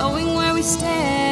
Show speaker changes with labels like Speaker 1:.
Speaker 1: going where we stand.